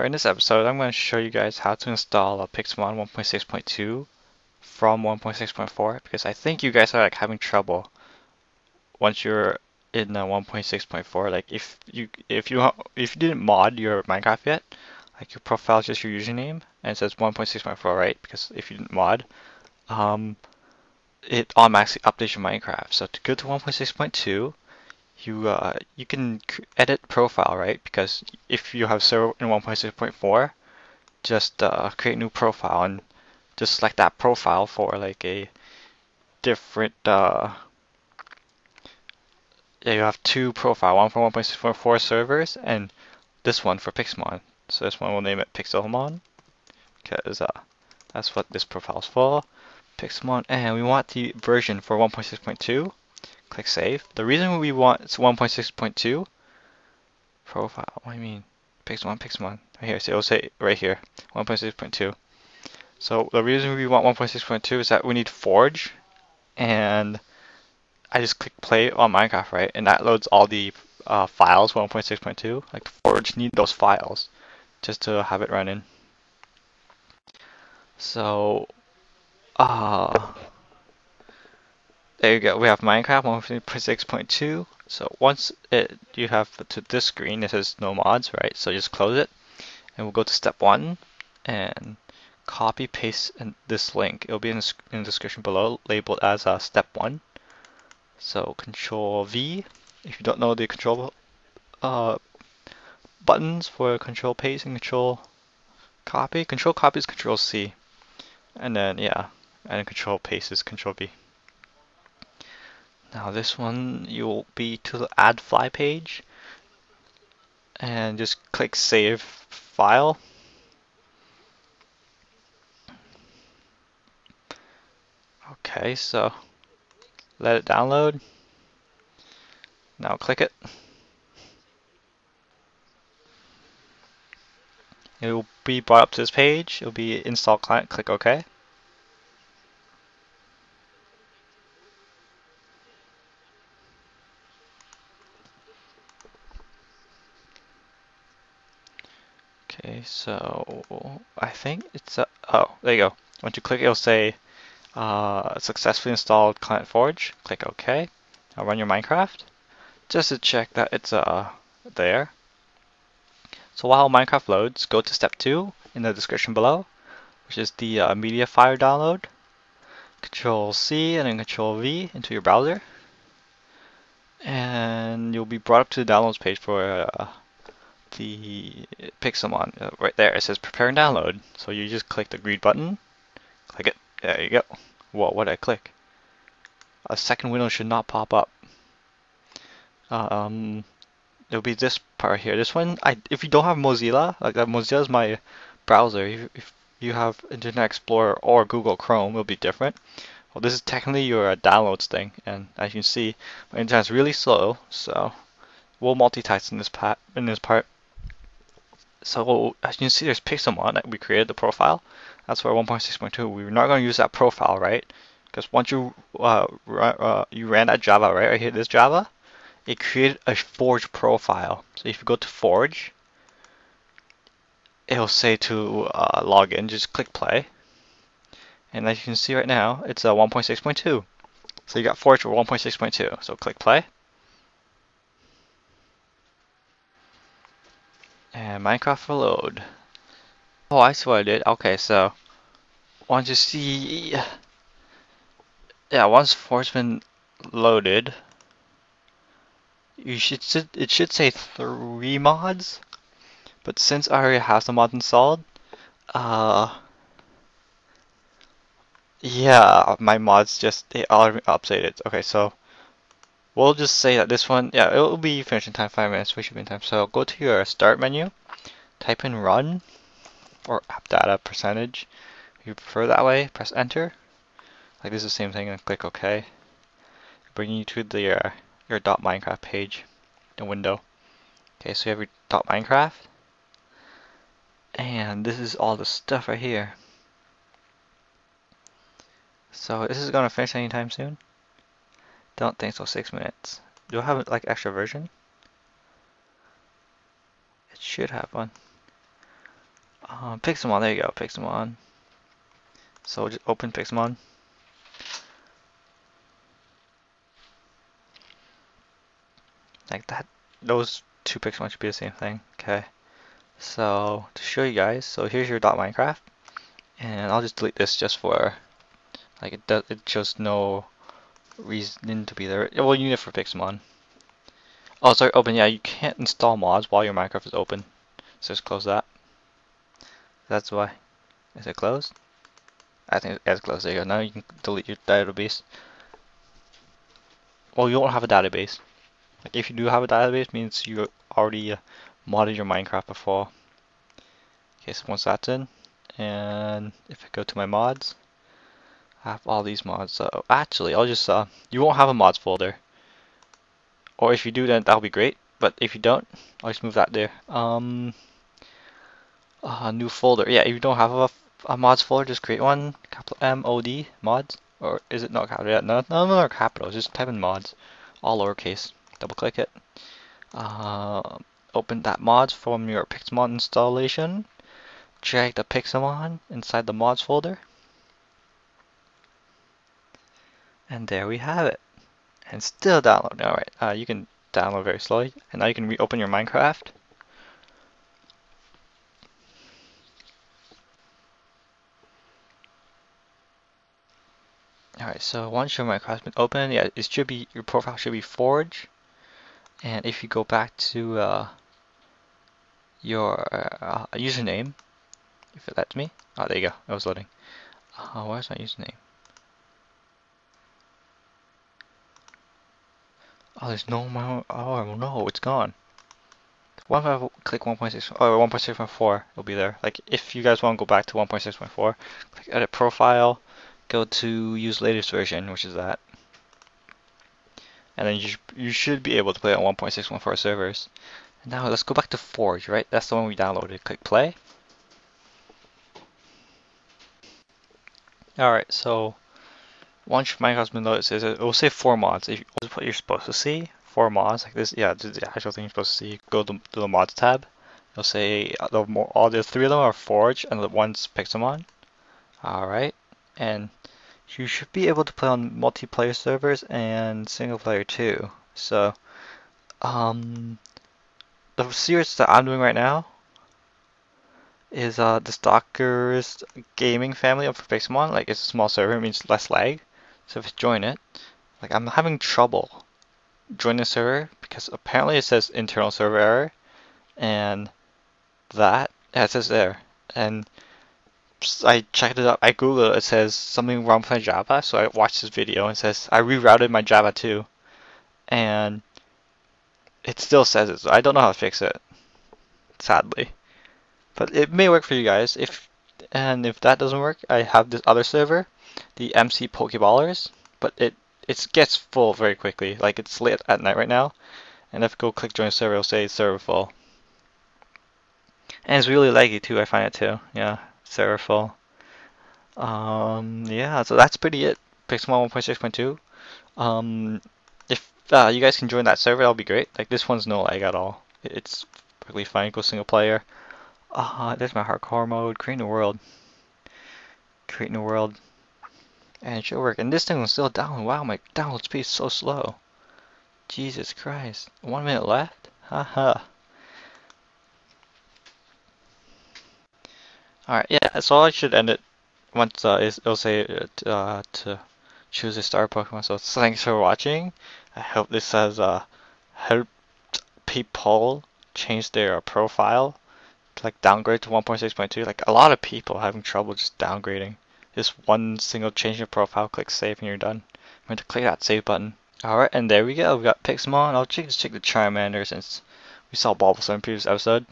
So in this episode, I'm going to show you guys how to install a Pixelmon 1.6.2 from 1.6.4 because I think you guys are like having trouble once you're in the 1.6.4. Like if you if you if you didn't mod your Minecraft yet, like your profile is just your username and it says 1.6.4, right? Because if you didn't mod, um, it automatically updates your Minecraft. So to go to 1.6.2, you uh, you can edit profile, right? Because if you have server in 1.6.4, just uh, create new profile and just select that profile for like a different. Uh, yeah, you have two profile, one for 1.6.4 servers and this one for Pixelmon. So this one we'll name it Pixelmon because uh, that's what this profile is for. Pixelmon, and we want the version for 1.6.2 Click Save. The reason we want it's 1.6.2 profile, what do you mean? Pixelmon, Pixelmon. Right here, so it'll say right here, 1.6.2. So the reason we want 1.6.2 is that we need Forge, and I just click play on Minecraft, right? And that loads all the uh, files 1.6.2. Like Forge need those files just to have it running. So, uh, there you go. We have Minecraft 1.6.2. So once it you have to this screen, it says no mods, right? So just close it, and we'll go to step one and copy paste this link. It'll be in the, in the description below, labeled as uh, step one. So Control V. If you don't know the control uh, buttons for Control paste and Control copy, Control copy is Control C, and then yeah, and Control paste is Control V. Now this one you'll be to the adf.ly page and just click save file. Okay, so let it download. Now click it. It will be brought up to this page. It'll be install client. Click OK. So I think it's a, oh, there you go. Once you click, it'll say uh, successfully installed Client Forge. Click OK. Now run your Minecraft just to check that it's uh, there. So while Minecraft loads, go to step two in the description below, which is the uh, MediaFire download. Control C and then Control V into your browser. And you'll be brought up to the downloads page for uh, the Pixelmon. Uh, right there, it says prepare and download. So you just click the green button, click it, there you go. Whoa, what did I click? A second window should not pop up. Um, it'll be this part here. This one, I if you don't have Mozilla, like uh, Mozilla is my browser. If, if you have Internet Explorer or Google Chrome, it'll be different. Well, this is technically your uh, downloads thing, and as you can see, my internet's really slow, so we'll multitask in this part. In this part, so as you can see, there's Pixelmon that we created the profile. That's for 1.6.2. We're not going to use that profile, right? Because once you uh, uh, you ran that Java, right? Right here, this Java, it created a Forge profile. So if you go to Forge, it'll say to uh, log in. Just click play, and as you can see right now, it's a 1.6.2. So you got Forge for 1.6.2. So click play. And Minecraft will load. Oh, I see what I did. Okay, so once you see, yeah, once Forge's been loaded, you should it should say three mods, but since I already have some mods installed, uh, yeah, my mods just they already updated. Okay, so we'll just say that this one, yeah, it will be finishing time five minutes. We should be in time. So go to your start menu, type in run or app data percentage. If you prefer that way, press enter. Like this is the same thing, and click OK. Bring you to the uh, your dot Minecraft page, the window. Okay, so you have your dot Minecraft, and this is all the stuff right here. So this is gonna finish anytime soon. Don't think so. Six minutes. Do I have like extra version? It should have one. Uh, Pixelmon, there you go, Pixelmon. So just open Pixelmon. Like that, those two Pixelmon should be the same thing. Okay. So to show you guys, so here's your dot Minecraft, and I'll just delete this just for like it does. It shows no reason to be there. Well, you need it for Pixelmon. Oh, sorry, open. Yeah, you can't install mods while your Minecraft is open. So just close that. That's why. Is it closed? I think it's closed. There you go. Now you can delete your database. Well, you don't have a database. Like if you do have a database, means you already uh, modded your Minecraft before. Okay, so once that's in, and if I go to my mods, have all these mods. So actually, I'll just uh, you won't have a mods folder, or if you do, then that'll be great. But if you don't, I'll just move that there. Um, a new folder. Yeah, if you don't have a, a mods folder, just create one. Capital M O D mods, or is it not capital? Yeah, no, none of them are capitals. Just type in mods, all lowercase. Double click it. Uh, open that mods from your Pixelmon installation. Drag the Pixelmon inside the mods folder. And there we have it. And still downloading. Alright, uh, you can download very slowly. And now you can reopen your Minecraft. Alright, so once your Minecraft's been opened, yeah, it should be your profile should be Forge. And if you go back to uh, your uh, username, if it lets me, oh there you go, it was loading. Uh, where's my username? Oh, there's no more. Oh no, it's gone. If I click 1.6 or 1.6.4? It'll be there. Like if you guys want to go back to 1.6.4, click edit profile go to use latest version, which is that. And then you, you should be able to play on 1.614 servers. Now let's go back to Forge, right? That's the one we downloaded. Click play. Alright, so once Minecraft's loaded, it will say four mods. If what you're supposed to see, four mods like this. Yeah, the actual thing you're supposed to see. Go to, to the mods tab. You'll say the more, all the three of them are Forge, and the one's Pixelmon. All right, and you should be able to play on multiplayer servers and single player too. So, um, the series that I'm doing right now is uh, the Stalkers gaming family of Pixelmon. Like it's a small server, it means less lag. So if I join it, like I'm having trouble joining the server because apparently it says internal server error, and that yeah, it says there, and I checked it up. I googled it. It says something wrong with my Java. So I watched this video and says I rerouted my Java too, and it still says it. So I don't know how to fix it. Sadly, but it may work for you guys. If and if that doesn't work, I have this other server, the MC Pokeballers, but it it gets full very quickly. Like it's late at night right now, and if I go click join server, it'll say server full. And it's really laggy too. I find it too. Yeah. Seriful. Um, yeah, so that's pretty it. Pixelmon 1.6.2. Um, if uh, you guys can join that server, that'll be great. Like this one's no lag at all. It's perfectly fine. Go single player. Uh, there's my hardcore mode. Creating a world. Creating a world. And it should work. And this thing was still down. Wow, my download speed is so slow. Jesus Christ. One minute left? Haha. Alright, yeah, so I should end it once uh, it'll say uh, to choose a star Pokemon. So thanks for watching. I hope this has uh, helped people change their profile like downgrade to 1.6.2. Like a lot of people having trouble just downgrading. Just one single change in profile, click save and you're done. I'm going to click that save button. Alright, and there we go. We got Pixelmon. I'll check, check the Charmander since we saw Bulbasaur in previous episode.